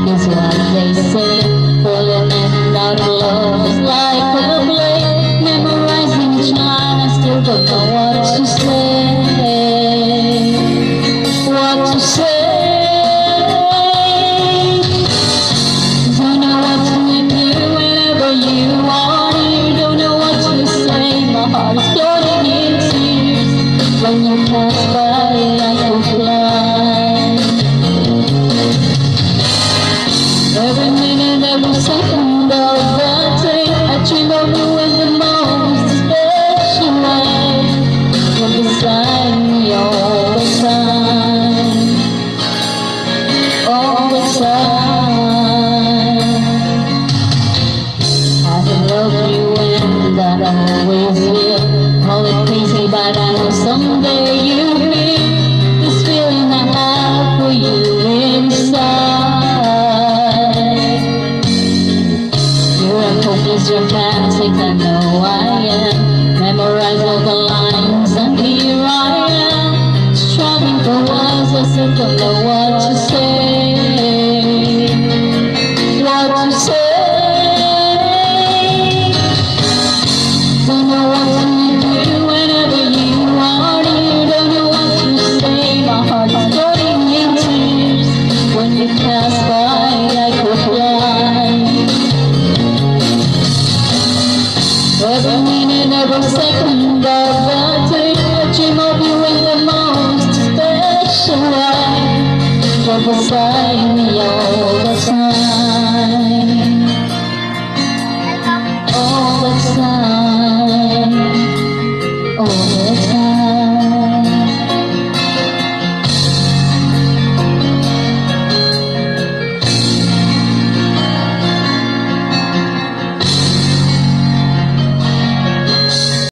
they say. Is like a blade Memorizing each line, I still don't know what to say. What to say? Know what to do whenever you want. You don't know what to say. My heart is floating in tears. When you pass by, I Beside me all the time All the time I love you and I always will Call it crazy but I know someday you'll be This feeling I have for you inside you're a hopeless romantic, I know I am. Memorize every second of the day I dream of you. in the most special way You're beside me all time All the time All the